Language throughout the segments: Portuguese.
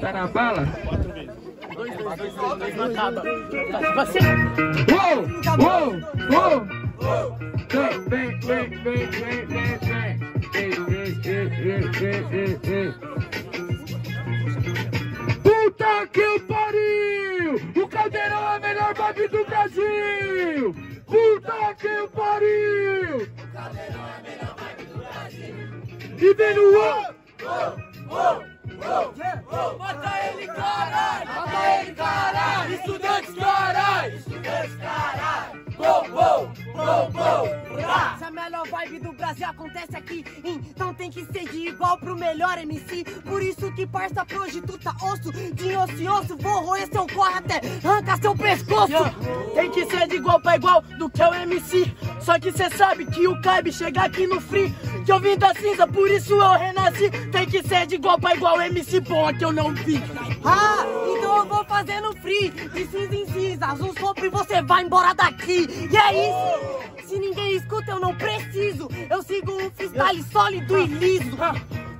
Tá na bala? quatro vezes. Dois, dois, dois, dois, dois, não acaba. Você... Uou! Uou! Uou! Vem, vem, vem, vem, vem, vem. Puta que o pariu! O Caldeirão é a melhor vibe do Brasil! Puta que o pariu! O Caldeirão é a melhor vibe do Brasil! E vem no uou! Mata ele, caralho! Mata ele, caralho! Estudantes, caralho! Estudantes, caralho! Gol, gol, gol! Rá! Se a melhor vibe do Brasil acontece aqui, então tem que ser de igual pro melhor MC. Por isso que parça prostituta osso, de ocioso, vou roer seu corre até arrancar seu pescoço. Tem que ser de igual pra igual do que é o MC. Só que cê sabe que o Caibe chega aqui no free. Que eu vim da cinza, por isso eu renasci. Tem que ser de igual pra igual MC bom que eu não vi. Ah, então eu vou fazendo free, de cinza em cinza, um sopro e você vai embora daqui. E é isso. Se ninguém escuta, eu não preciso. Eu sigo um freestyle sólido e liso.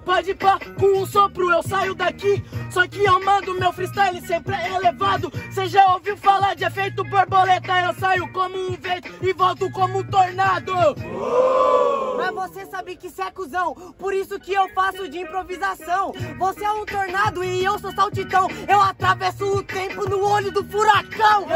Pode pá, com um sopro eu saio daqui. Só que eu mando meu freestyle sempre é elevado. Cê já ouviu falar de efeito borboleta? Eu saio como um vento e volto como um tornado. Você sabe que cê é cuzão, por isso que eu faço de improvisação. Você é um tornado e eu sou saltitão. Eu atravesso o tempo no olho do furacão.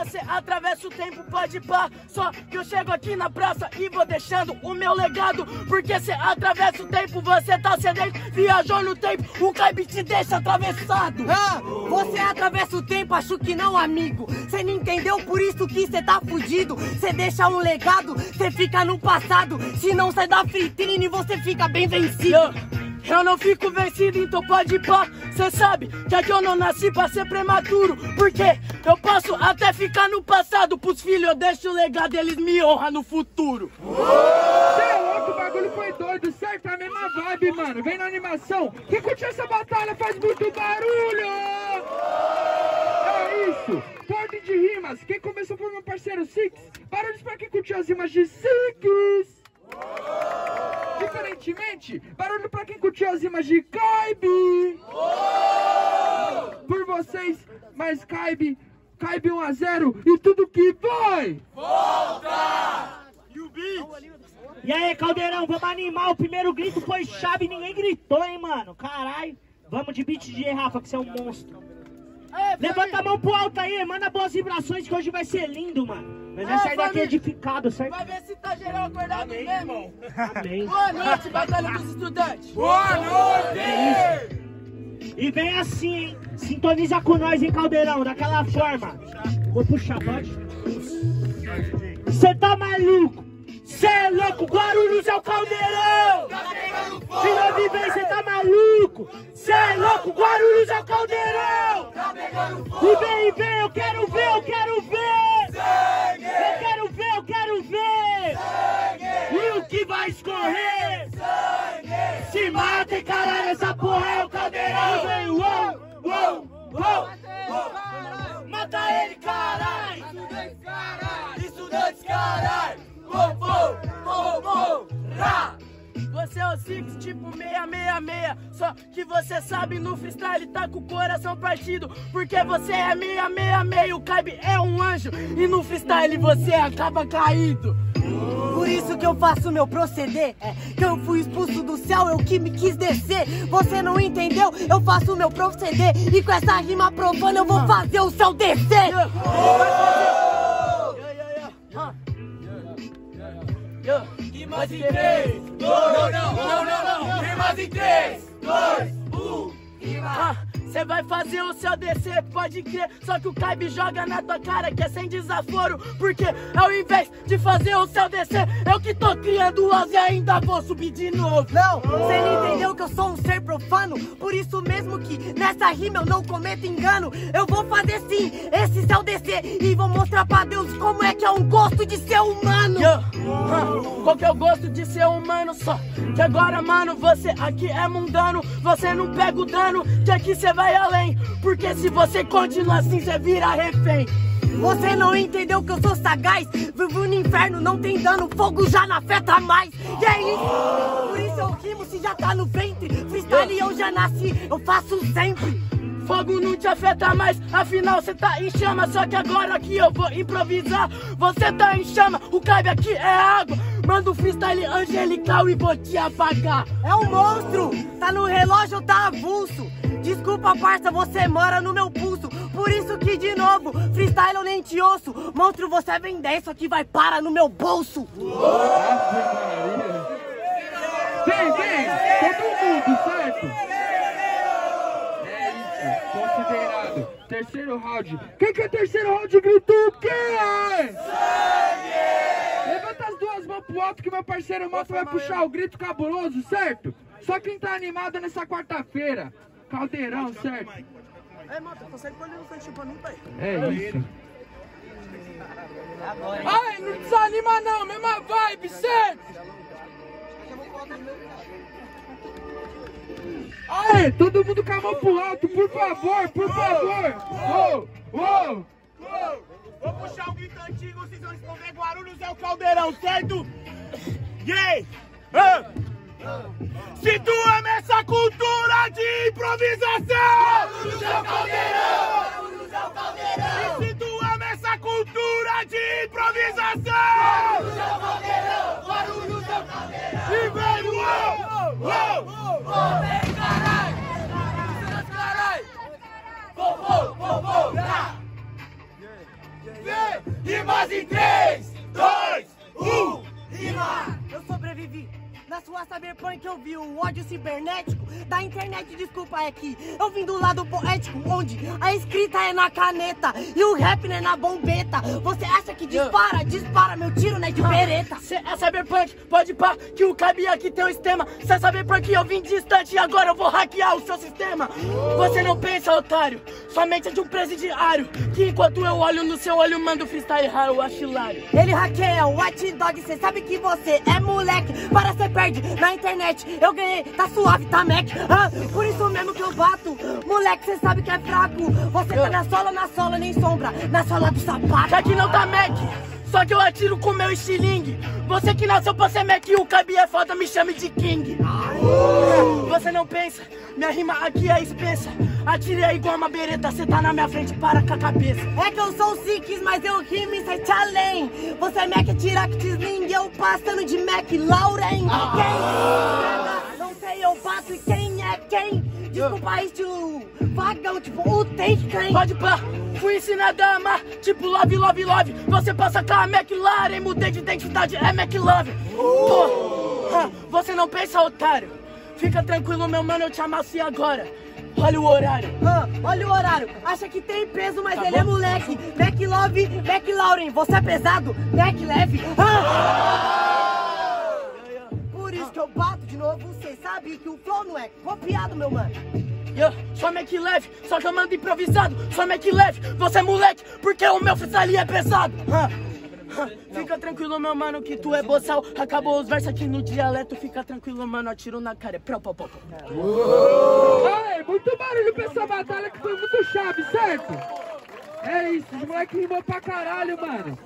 Você atravessa o tempo, pode pá. Só que eu chego aqui na praça e vou deixando o meu legado. Porque você atravessa o tempo, você tá sedento. Viajou no tempo, o Caibe te deixa atravessado. Ah, você atravessa o tempo, acho que não, amigo. Cê não entendeu, por isso que cê tá fudido. Cê deixa um legado, cê fica no passado. Se não sai da vitrine, você fica bem vencido. Eu, eu não fico vencido, então pode ir pá. Cê sabe que aqui eu não nasci pra ser prematuro. Porque eu posso até ficar no passado. Pros filhos eu deixo o legado, eles me honram no futuro. Cê é louco, o bagulho foi doido, certo? A mesma vibe, mano. Vem na animação. Quem curtiu essa batalha faz muito barulho! É isso! Ordem de rimas. Quem começou foi meu parceiro Six. Barulhos pra quem curtiu as rimas de Six. Diferentemente, barulho pra quem curtiu as rimas de Caibe. Por vocês, mas Caibe, Caibe 1 a 0 e tudo que vai! E aí, Caldeirão, vamos animar. O primeiro grito foi chave e ninguém gritou, hein, mano? Caralho. Vamos de beat de Rafa, que você é um monstro. Levanta a mão pro alto aí, manda boas vibrações que hoje vai ser lindo, mano. Nós vai sair daqui edificado, certo? Vai ver se tá geral acordado mesmo. Amém. Boa noite, Batalha dos Estudantes. Boa noite! É. E vem assim, hein? Sintoniza com nós, hein, Caldeirão? Daquela forma. Vou puxar, pode? Cê tá maluco? Cê é louco? Guarulhos é o Caldeirão! Se não viver, cê tá maluco? Cê é louco? Guarulhos é o Caldeirão! E vem, e vem, eu quero ver, eu quero ver! Eu quero ver, eu quero ver! E o que vai escorrer? Matem, caralho, essa porra é o caldeirão! Vem, uou, uou, uou! Mata ele, caralho! Estudantes, caralho! Estudantes, caralho! Rá! Você é o Six tipo 666 Só que você sabe no freestyle tá com o coração partido Porque você é 666 O Caibe é um anjo E no freestyle você acaba caído Por isso que eu faço meu proceder. É, que eu fui expulso do céu, eu que me quis descer. Você não entendeu? Eu faço meu proceder. E com essa rima profana eu vou fazer o céu descer. Rimas em 3, 2, não, não, não, não, não! Rimas em 3, 2, 1, rima! Você vai fazer o seu descer, pode crer. Só que o Caibe joga na tua cara que é sem desaforo. Porque ao invés de fazer o seu descer, eu que tô criando asa e ainda vou subir de novo. Não, você não entendeu que eu sou um ser profano. Por isso mesmo que nessa rima eu não cometo engano. Eu vou fazer sim esse céu descer. E vou mostrar pra Deus como é que é um gosto de ser humano. Yo, ah, qual que é o gosto de ser humano só? Que agora, mano, você aqui é mundano. Você não pega o dano, que aqui você vai além. Porque se você continuar assim, você vira refém. Você não entendeu que eu sou sagaz? Vivo no inferno, não tem dano, fogo já não afeta mais. E é isso, por isso eu rimo se já tá no ventre. Freestyle eu já nasci, eu faço sempre. Fogo não te afeta mais, afinal cê tá em chama. Só que agora que eu vou improvisar, você tá em chama. O cabe aqui é água. Manda um freestyle angelical e vou te apagar. É um monstro, tá no relógio, tá avulso. Desculpa, parça, você mora no meu pulso. Por isso que, de novo, freestyle eu nem te ouço. Monstro, você vem dessa que vai para no meu bolso. Vem, vem! Todo mundo, certo? É isso, considerado. Terceiro round. Quem que é terceiro round? Gritou o quê? Levanta as duas mãos pro alto que meu parceiro Moto vai puxar o grito cabuloso, certo? Só quem tá animado nessa quarta-feira. Caldeirão, certo? É, mano, consegue pôr no cantinho pra mim, pai? É isso. Ai, não desanima não, mesma vibe, certo? Aê, todo mundo com a mão pro alto, por favor, por favor. Uou, uou. Vou puxar um grito antigo, vocês vão responder Guarulhos é o caldeirão, certo? Yeah! Ah! Se tu ama essa cultura de improvisação! Guarulhos é o caldeirão! Guarulhos é o caldeirão! E se tu ama essa cultura de improvisação! Guarulhos é o caldeirão! Guarulhos é o caldeirão! E vem, uou! Uou! Uou! Vem, caralho! Caralho! O cibernético da internet, desculpa, é que eu vim do lado poético, onde a escrita é na caneta e o rap não é na bombeta. Você acha que dispara? Dispara, meu tiro não é de bereta. Cê é cyberpunk, pode pá, que o cabe aqui tem um sistema. Cê é cyberpunk, eu vim distante e agora eu vou hackear o seu sistema. Você não pensa, otário, somente é de um presidiário. Que enquanto eu olho no seu olho, mando freestyle raro, acho hilário. Ele hackeia o White Dog, cê sabe que você é moleque. Para cê perde na internet. Eu ganhei, tá suave, tá Mac. Ah, por isso mesmo que eu bato. Moleque, cê sabe que é fraco. Você tá na sola, na sola, nem sombra. Na sola do sapato. Que aqui não tá Mac, só que eu atiro com meu estilingue. Você que nasceu pra ser Mac e o cabe é foda, me chame de King. Você não pensa, minha rima aqui é espessa. Atirei igual uma bereta, cê tá na minha frente, para com a cabeça. É que eu sou Six, mas eu rimo e sete além. Você é Mac, tira que deslingue, eu passando de Mac Lauren. Quem? Eu bato e quem é quem? Desculpa, estilo vagão, tipo o Taken. Pode pá, fui ensinado a amar, tipo love, love, love. Você passa com a McLaren, mudei de identidade, é McLove. Ha, você não pensa, otário. Fica tranquilo, meu mano, eu te amassei agora. Olha o horário. Ah, olha o horário, acha que tem peso, mas Tá ele é bom. moleque. Mac Love, Mac Lauren, você é pesado, Mac leve. Ah! Por isso que eu bato novo, você sabe que o flow não é copiado, meu mano. Yeah, só Mac leve, só que eu mando improvisado. Só Mac leve, você é moleque, porque o meu freestyle é pesado. Ha, Fica tranquilo, meu mano, que tu é boçal. Acabou os versos aqui no dialeto. Fica tranquilo, mano, atiro na cara. É pró, pó. Ai, muito barulho pra essa batalha que foi muito chave, certo? É isso, os moleques rimou pra caralho, mano.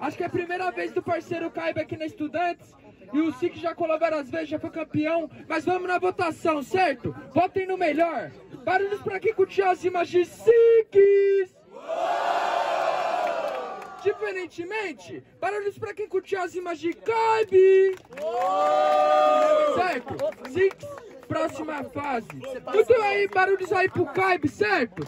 Acho que é a primeira vez do parceiro Caiba aqui na Estudantes. E o Sik já colou várias vezes, já foi campeão. Mas vamos na votação, certo? Votem no melhor. Barulhos pra quem curtiu as rimas de Siks. Diferentemente, barulhos pra quem curtiu as rimas de Caibe. Certo? Six, próxima fase. Muito aí, barulhos aí pro Caibe, certo?